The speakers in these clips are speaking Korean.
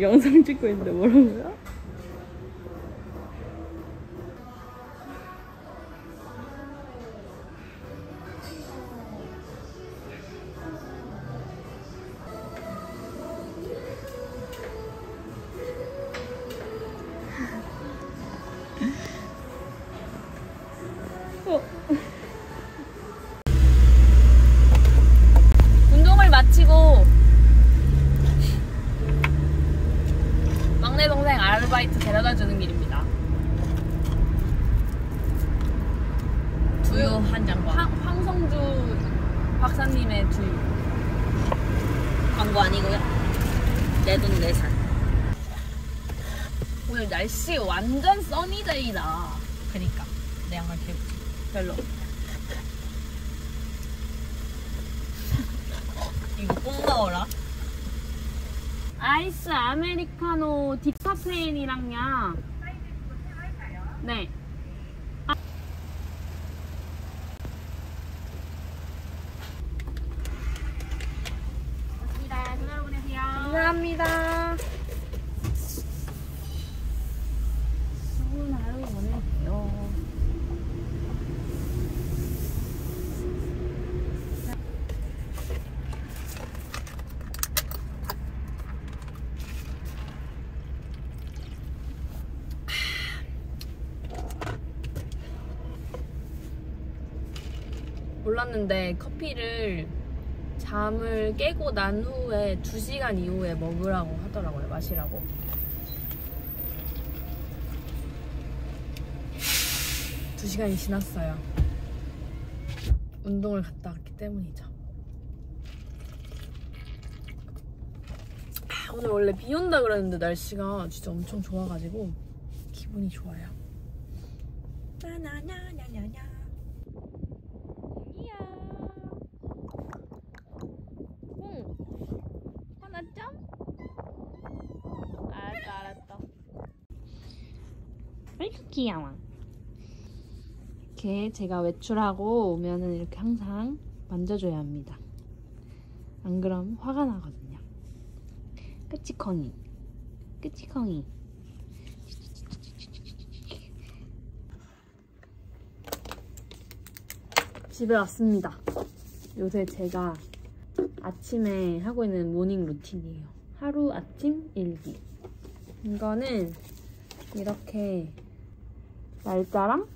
영상 찍고 있는데 뭐라고요? 완전 써니데이다. 그니까 내 양말 개웃지. 별로. 이거 꼭 넣어라. 아이스 아메리카노 디카페인이랑요. 네. 감사합니다. 좋은 하루 보내세요. 몰랐는데 커피를 잠을 깨고 난 후에 2시간 이후에 먹으라고 하더라고요. 마시라고. 두 시간이 지났어요. 운동을 갔다 왔기 때문이죠. 아, 오늘 원래 비 온다 그랬는데 날씨가 진짜 엄청 좋아가지고 기분이 좋아요. 나나나나나나. 이야. 응. 화났죠? 알았다, 알았다. 귀여워. 이렇게 제가 외출하고 오면은 이렇게 항상 만져줘야 합니다. 안 그럼 화가 나거든요. 끄치콩이. 끄치콩이. 집에 왔습니다. 요새 제가 아침에 하고 있는 모닝 루틴이에요. 하루 아침 일기. 이거는 이렇게 날짜랑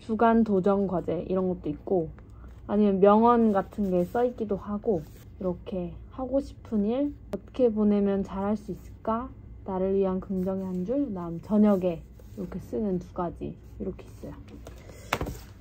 주간 도전 과제 이런 것도 있고 아니면 명언 같은 게 써있기도 하고 이렇게 하고 싶은 일 어떻게 보내면 잘할 수 있을까 나를 위한 긍정의 한 줄, 다음 저녁에 이렇게 쓰는 두 가지 이렇게 있어요.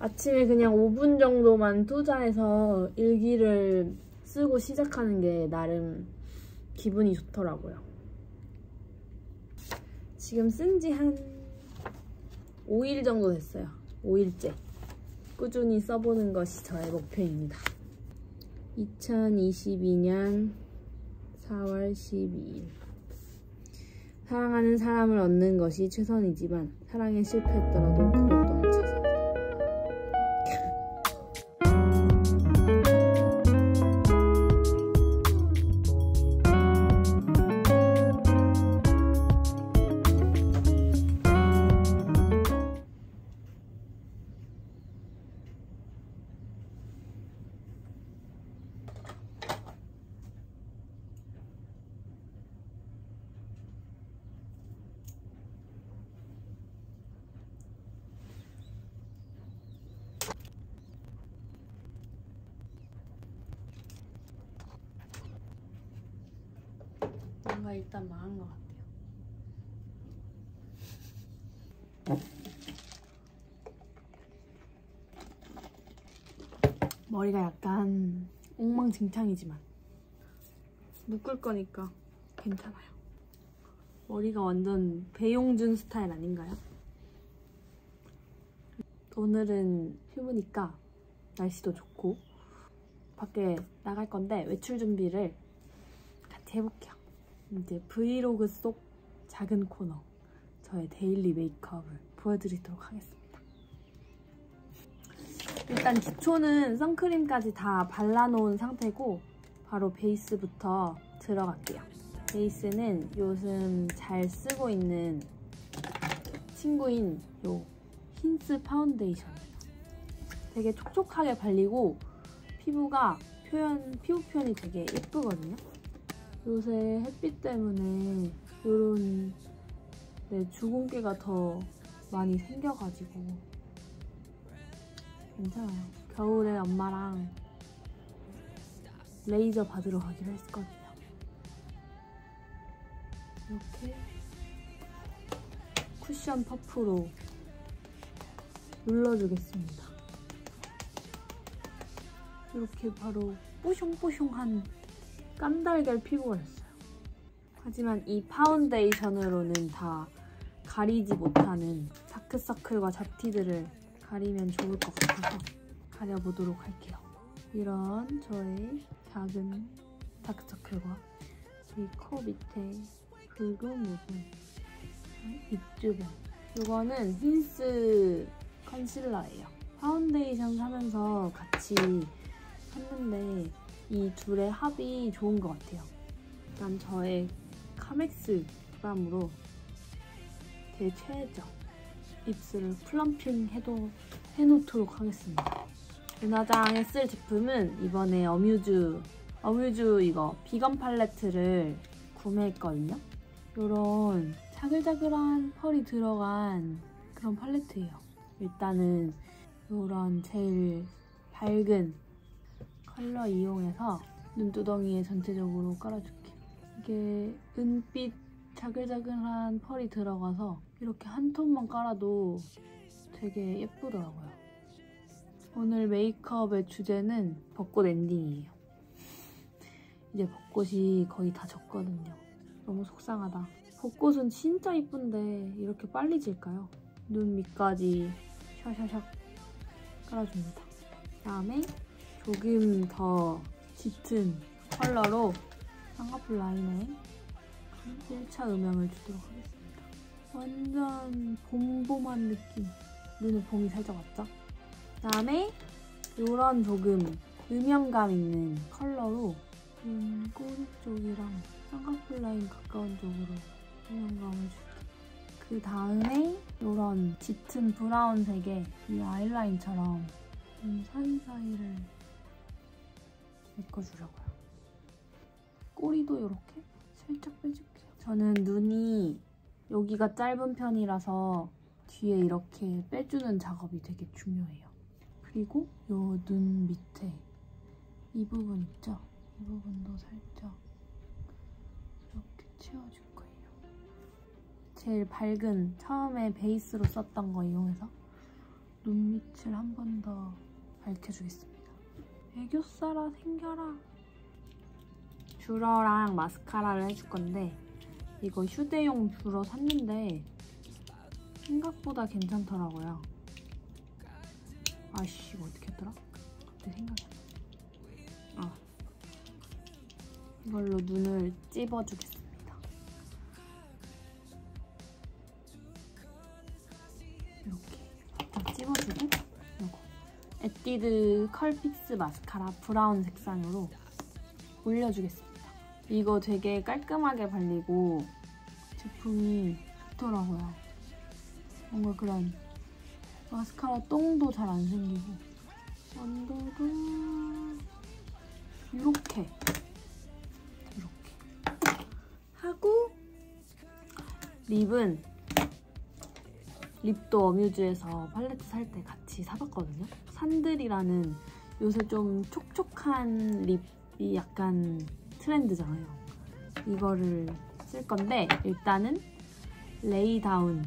아침에 그냥 5분 정도만 투자해서 일기를 쓰고 시작하는 게 나름 기분이 좋더라고요. 지금 쓴 지 한 5일 정도 됐어요. 5일째. 꾸준히 써보는 것이 저의 목표입니다. 2022년 4월 12일. 사랑하는 사람을 얻는 것이 최선이지만 사랑에 실패했더라도 일단 망한 것 같아요. 머리가 약간 엉망진창이지만 묶을 거니까 괜찮아요. 머리가 완전 배용준 스타일 아닌가요? 오늘은 휴무니까 날씨도 좋고 밖에 나갈 건데 외출 준비를 같이 해볼게요. 이제 브이로그 속 작은 코너 저의 daily 메이크업을 보여드리도록 하겠습니다. 일단 기초는 선크림까지 다 발라놓은 상태고 바로 베이스부터 들어갈게요. 베이스는 요즘 잘 쓰고 있는 친구인 요 힌스 파운데이션이에요. 되게 촉촉하게 발리고 피부가 표현, 피부 표현이 되게 예쁘거든요. 요새 햇빛 때문에 이런 네, 주근깨가 더 많이 생겨가지고 괜찮아요. 겨울에 엄마랑 레이저 받으러 가기로 했거든요. 이렇게 쿠션 퍼프로 눌러주겠습니다. 이렇게 바로 뽀숑뽀숑한 깐달걀 피부가 됐어요. 하지만 이 파운데이션으로는 다 가리지 못하는 다크서클과 잡티들을 가리면 좋을 것 같아서 가려보도록 할게요. 이런 저의 작은 다크서클과 이 코 밑에 붉은 부분, 입 주변. 이거는 힌스 컨실러예요. 파운데이션 사면서 같이 샀는데 이 둘의 합이 좋은 것 같아요. 일단 저의 카맥스 balm으로 제 최애죠. 입술을 plumping 해도 해놓도록 하겠습니다. 은화장에 쓸 제품은 이번에 어뮤즈 어뮤즈 이거 비건 팔레트를 구매했거든요. 이런 자글자글한 펄이 들어간 그런 팔레트예요. 일단은 이런 제일 밝은 컬러 이용해서 눈두덩이에 전체적으로 깔아줄게. 이게 은빛 자글자글한 펄이 들어가서 이렇게 한 톤만 깔아도 되게 예쁘더라고요. 오늘 메이크업의 주제는 벚꽃 엔딩이에요. 이제 벚꽃이 거의 다 졌거든요. 너무 속상하다. 벚꽃은 진짜 이쁜데 이렇게 빨리 질까요? 눈 밑까지 샤샤샥 깔아줍니다. 그다음에 조금 더 짙은 컬러로 쌍꺼풀 라인에 1차 음영을 주도록 하겠습니다. 완전 봄봄한 느낌. 눈에 봄이 살짝 왔죠? 그다음에 이런 조금 음영감 있는 컬러로 눈 꼬리 쪽이랑 쌍꺼풀 라인 가까운 쪽으로 음영감을 줄게요. 그 다음에 이런 짙은 브라운색의 이 아이라인처럼 눈 사이사이를 메꿔주려고요. 꼬리도 이렇게 살짝 빼줄게요. 저는 눈이 여기가 짧은 편이라서 뒤에 이렇게 빼주는 작업이 되게 중요해요. 그리고 이눈 밑에 이 부분 있죠? 이 부분도 살짝 이렇게 채워줄 거예요. 제일 밝은 처음에 베이스로 썼던 거 이용해서 눈 밑을 한 번 더 밝혀주겠습니다. 애교살아 생겨라. 뷰러랑 마스카라를 해줄 건데 이거 휴대용 뷰러 샀는데 생각보다 괜찮더라고요. 아씨 이거 어떻게 했더라? 갑자기 생각이 안 나. 아. 이걸로 눈을 찝어주겠습니다. 에뛰드 컬픽스 마스카라 브라운 색상으로 올려주겠습니다. 이거 되게 깔끔하게 발리고 제품이 좋더라고요. 뭔가 그런 마스카라 똥도 잘 안 생기고 언더도 이렇게 이렇게 하고 lip은 lip도 어뮤즈에서 팔레트 살 때 같이 사봤거든요. 산들이라는 요새 좀 촉촉한 lip이 약간 트렌드잖아요. 이거를 쓸 건데 일단은 레이다운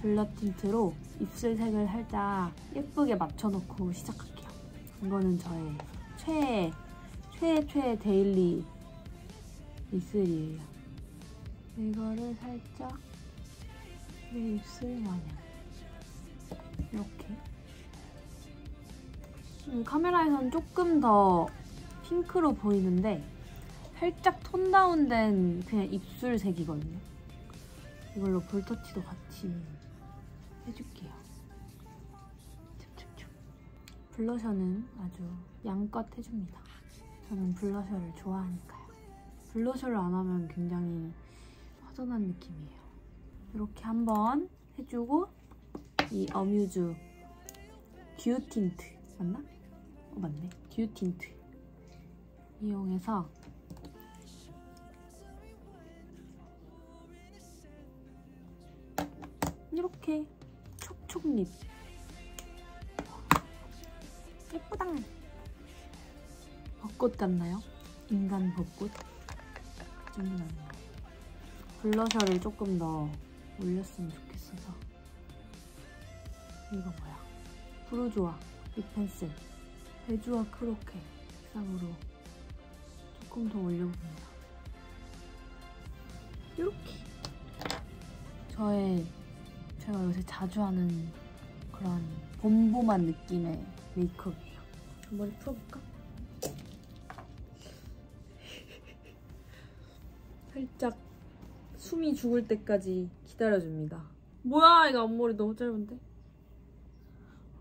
blur tint로 입술 색을 살짝 예쁘게 맞춰놓고 시작할게요. 이거는 저의 최애, 최애, 최애 daily 입술이에요. 이거를 살짝 내 입술 마냥 이렇게 음, 카메라에선 조금 더 핑크로 보이는데 살짝 톤 다운된 그냥 입술색이거든요. 이걸로 볼터치도 같이 해줄게요. 촉촉촉. 블러셔는 아주 양껏 해줍니다. 저는 블러셔를 좋아하니까요. 블러셔를 안 하면 굉장히 허전한 느낌이에요. 이렇게 한번 해주고 이 어뮤즈 dew tint 맞나? 어, 맞네. dew tint 이용해서 이렇게 촉촉lip 예쁘다 벚꽃 같나요? 인간 벚꽃? 그 정도 같나요? 블러셔를 조금 더 올렸으면 좋겠어서 이거 뭐야 브루조아 립펜슬 베주아 크로케 색상으로 조금 더 올려봅니다 이렇게 저의 제가 요새 자주 하는 그런 봄봄한 느낌의 메이크업이에요. 머리 풀어볼까? 살짝 숨이 죽을 때까지 기다려줍니다. 뭐야 이거 앞머리 너무 짧은데?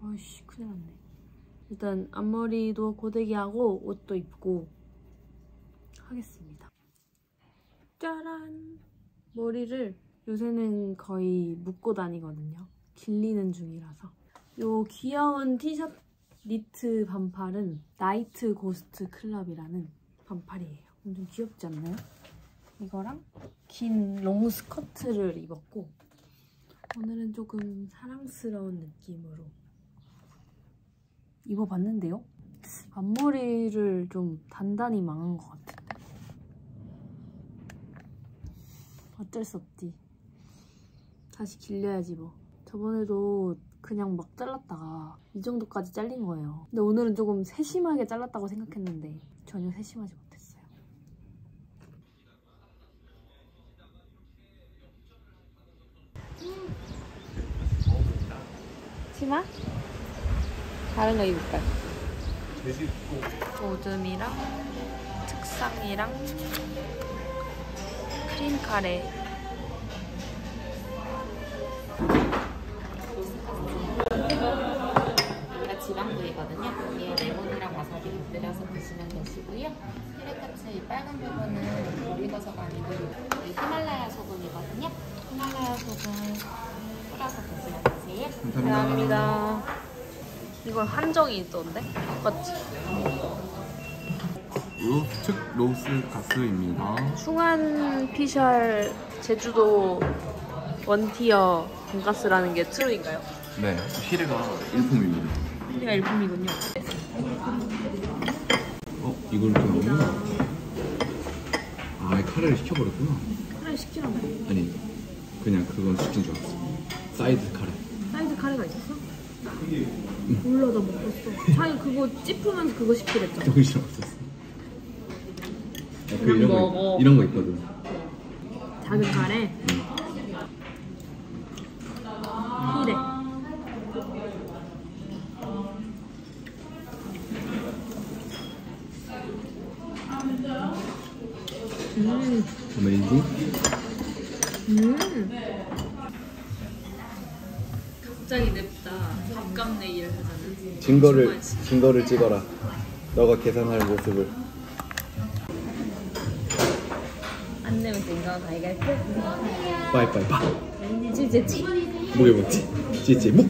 아이씨 큰일 났네. 일단 앞머리도 고데기 하고 옷도 입고 하겠습니다. 짜란! 머리를 요새는 거의 묶고 다니거든요. 기르는 중이라서. 요 귀여운 티셔츠 니트 반팔은 나이트 고스트 클럽이라는 반팔이에요. 엄청 귀엽지 않나요? 이거랑 긴 롱 스커트를 입었고 오늘은 조금 사랑스러운 느낌으로 입어봤는데요. 앞머리를 좀 단단히 망한 것 같은데. 어쩔 수 없지. 다시 길려야지 뭐. 저번에도 그냥 막 잘랐다가 이 정도까지 잘린 거예요. 근데 오늘은 조금 세심하게 잘랐다고 생각했는데 전혀 세심하지 못했어요. 치마? 다른 거 입을까요? 오듬이랑 특상이랑 크림 카레 여기가 지방부위거든요. 여기에 레몬이랑 와사비 곁들여서 드시면 되시고요. 히레카츠 이 빨간 부분은 오리버섯가 아니고 이 히말라야 소금이거든요. 히말라야 소금 뿌려서 드시면 되세요. 감사합니다. 이건 한정이 있던데? 요특 로스 가스입니다. 충안 피셜 제주도 원티어 돈가스라는 게 트루인가요? 네, 히레가 일품입니다. 우리가 일품이군요. 어, 이걸 또 나오구나. 아, 카레를 시켜버렸구나. 카레 시키라고. 아니, 그냥 그건 시킨 줄 알았어. 사이드 카레. 사이드 카레가 있었어? 몰라 나못 봤어. 자기 그거 찝으면서 그거 시키랬잖아. 정신 없었어. 그 이런 먹어. 거 이런 거 있거든. 작은 칼에 히레. 음, 어메이징. 음. 갑자기 냅 증거를 증거를 찍어라. 너가 계산할 모습을. 안 내면 된거 가위가위보. 빠이빠이 빠. 찌찌찌. 목에 먹지. 찌찌 목.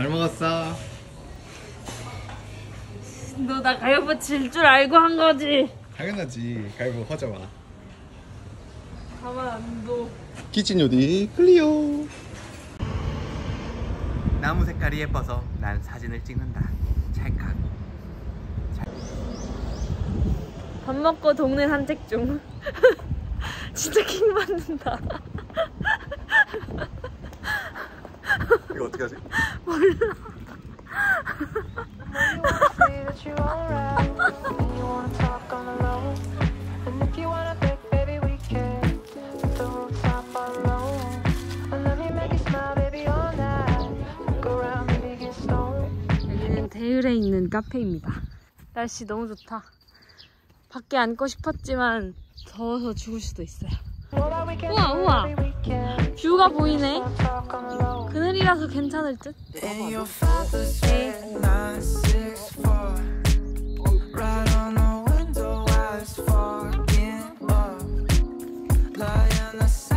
잘 먹었어. 너 나 가위바위보 질 줄 알고 한 거지. 당연하지. 갈비 허져봐. 가만 안 둬. 키친 요리 클리어. 나무 색깔이 예뻐서 난 사진을 찍는다. 찰칵. 밥 먹고 동네 산책 중. 진짜 킹 받는다. 이거 어떻게 하지? 여기는 대을에 있는 카페입니다. 날씨 너무 좋다. 밖에 앉고 싶었지만 더워서 죽을 수도 있어요. 우와, 우와. 뷰가 보이네. 그늘이라서 괜찮을 듯. In your father's red 964 Right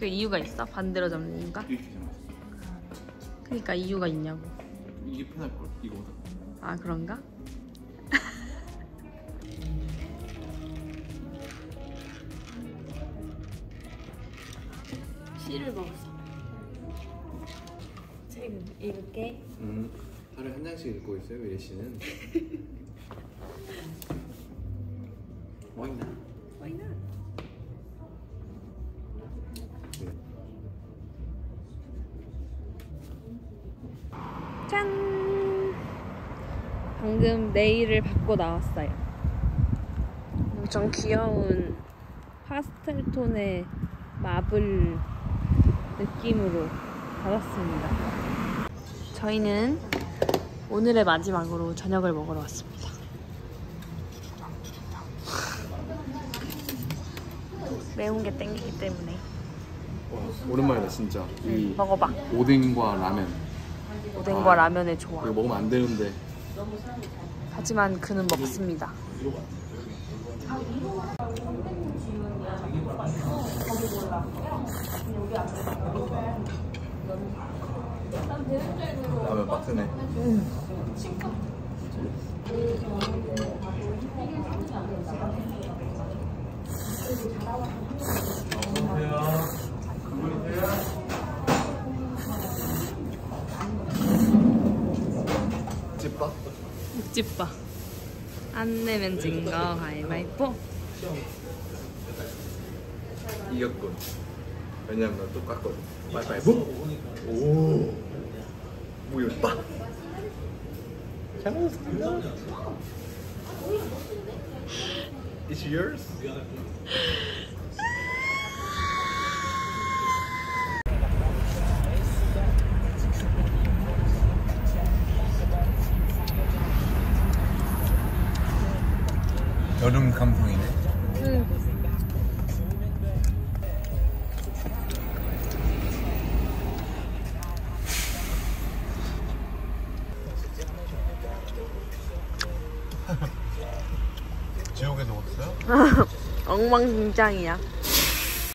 그 이유가 있어? 반대로 잡는 이유가? 이렇게 잡았어. 그러니까 이유가 있냐고. 이게 편할 걸. 이거보다. 아 그런가? 시를 먹었어. 책 읽을게. 음. 하루에 한 장씩 읽고 있어요, 씨는. 와이나. 와이나. 짠! 방금 네일을 받고 나왔어요. 엄청 귀여운 파스텔 톤의 마블 느낌으로 받았습니다. 저희는 오늘의 마지막으로 저녁을 먹으러 왔습니다. 매운 게 땡기기 때문에 와, 오랜만이다 진짜. 이 먹어봐. 오뎅과 라면. 오뎅과 아. 라면의 조화. 이거 먹으면 안 되는데. 하지만 그는 먹습니다. 라면 빡세네. 찐밥? 집바. 안 내면 진거 가위바위보. 이겼군. 왜냐면 난 똑같거든. 빠이빠이보. 오. 뭐였다? 잘 먹었습니다. It's yours? 감성이네. 응. 지옥에서 먹었어요? 엉망진창이야.